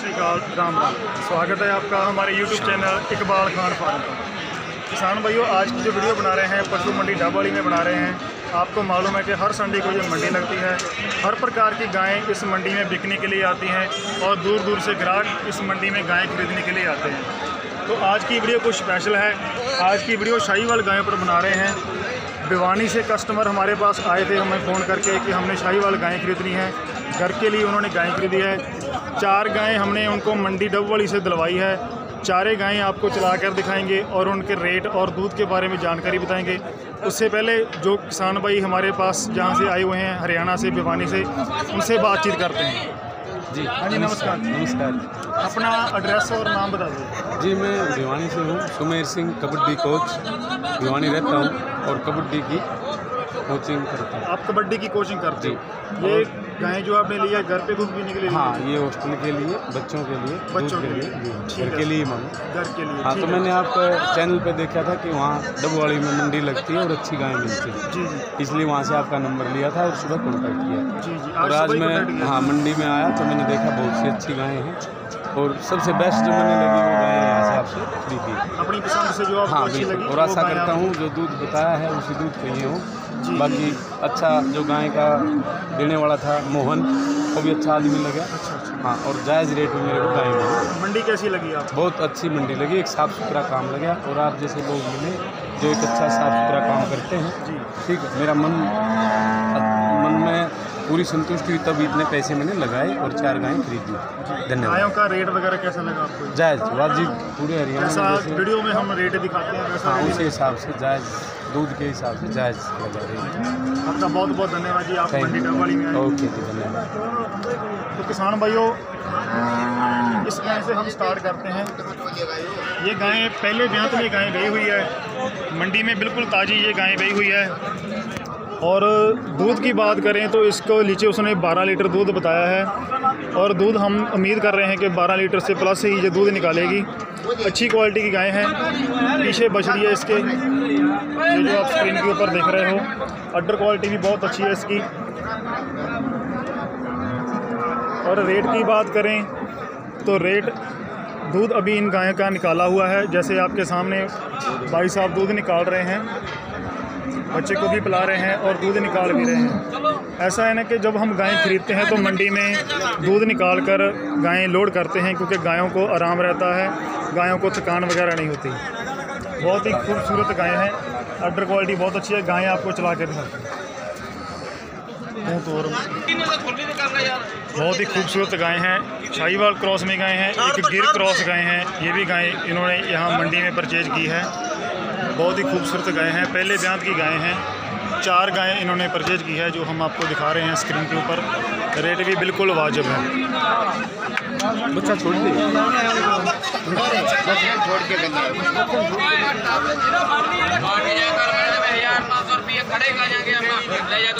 श्री अकाल राम राम स्वागत है आपका हमारे YouTube channel Iqbal Khan farm पर। किसान भाइयों, आज की जो वीडियो बना रहे हैं, पशु मंडी डाबाली में बना रहे हैं। आपको मालूम है कि हर संडे को ये मंडी लगती है। हर प्रकार की गायें इस मंडी में बिकने के लिए आती हैं और दूर दूर से ग्राहक इस मंडी में गायें खरीदने के लिए आते हैं। तो आज की वीडियो कुछ स्पेशल है। आज की वीडियो शाहीवाल गायों पर बना रहे हैं। भिवानी से कस्टमर हमारे पास आए थे, हमें फ़ोन करके कि हमने शाहीवाल गायें खरीदनी है। घर के लिए उन्होंने गायें खरीदी है। चार गायें हमने उनको मंडी डब वाली से दिलवाई है। चारे गायें आपको चला कर दिखाएँगे और उनके रेट और दूध के बारे में जानकारी बताएँगे। उससे पहले जो किसान भाई हमारे पास जहाँ से आए हुए हैं हरियाणा से भिवानी से उनसे बातचीत करते हैं। जी हाँ जी, नमस्कार। नमस्कार। अपना एड्रेस और नाम बता दो। जी मैं भिवानी से हूँ सुमेर सिंह कबड्डी कोच भिवानी रहता हूँ और कबड्डी की कोचिंग करता हूँ। आप कबड्डी की कोचिंग करते हो। ये गायें जो आपने लिया घर पे दूध पीने के लिए हाँ ये हॉस्टल के लिए बच्चों के लिए बच्चों के लिए। घर के लिए मांगा है? घर के लिए हाँ तो मैंने आपका चैनल पे देखा था कि वहाँ डबवाड़ी में मंडी लगती है और अच्छी गाय मिलती है। जी जी। इसलिए वहाँ से आपका नंबर लिया था और सुबह कॉन्टैक्ट किया। जी जी। और आज मैं हाँ मंडी में आया तो मैंने देखा बहुत सी अच्छी गायें हैं। और सबसे बेस्ट जो मैंने लगी वो गाय यहाँ से आपसे खरीदी अपनी पसंद से जो हाँ लगी बिल्कुल। और आशा करता हूँ जो दूध बताया है उसी दूध पे ही हूँ। बाकी अच्छा जो गाय का देने वाला था मोहन वो भी अच्छा आदमी लगा। अच्छा अच्छा। हाँ और जायज़ रेट में मेरे को गाय मिली। मंडी कैसी लगी आपको बहुत अच्छी मंडी लगी एक साफ़ सुथरा काम लगा। और आप जैसे लोग मिले जो एक अच्छा साफ़ सुथरा काम करते हैं ठीक है मेरा मन मन में पूरी संतुष्टि हुई तब इतने पैसे मैंने लगाए और चार गायें खरीदी। धन्यवाद। गायों का रेट वगैरह कैसा लगा आपको? जायज़ वाजिब पूरे हरियाणा में वीडियो में हम रेट दिखाते हैं हाँ उसी हिसाब से जायज़ दूध के हिसाब से जायज़ लगा रही है आपका बहुत बहुत धन्यवाद जी आप मंडी डबवाली में ओके जी धन्यवाद। तो किसान भाइयों इस गाय से हम स्टार्ट करते हैं। ये गाय पहले ब्यांत में गाय गई हुई है। मंडी में बिल्कुल ताज़ी ये गाय गई हुई है। और दूध की बात करें तो इसको नीचे उसने 12 लीटर दूध बताया है। और दूध हम उम्मीद कर रहे हैं कि 12 लीटर से प्लस ही ये दूध निकालेगी। अच्छी क्वालिटी की गाय हैं। पीछे बछड़ी है इसके। जो आप स्क्रीन के ऊपर देख रहे हो अड्डर क्वालिटी भी बहुत अच्छी है इसकी। और रेट की बात करें तो रेट दूध अभी इन गायों का निकाला हुआ है। जैसे आपके सामने भाई साहब दूध निकाल रहे हैं। बच्चे को भी पिला रहे हैं और दूध निकाल भी रहे हैं। ऐसा है ना कि जब हम गायें खरीदते हैं तो मंडी में दूध निकाल कर गायें लोड करते हैं क्योंकि गायों को आराम रहता है, गायों को थकान वगैरह नहीं होती। बहुत ही खूबसूरत गायें हैं, अडर क्वालिटी बहुत अच्छी है, गायें आपको चला के दिखाते हैं बहुत ही खूबसूरत गाय हैं शाहीवाल क्रॉस में गाय हैं, एक गिर क्रॉस गाय हैं, ये भी गाय इन्होंने यहाँ मंडी में परचेज की है। बहुत ही खूबसूरत गाय हैं। पहले ब्यांत की गायें हैं। चार गायें इन्होंने परचेज की है जो हम आपको दिखा रहे हैं स्क्रीन के ऊपर। रेट भी बिल्कुल वाजिब है। बच्चा छोड़ दे। खड़े का जाके ले जा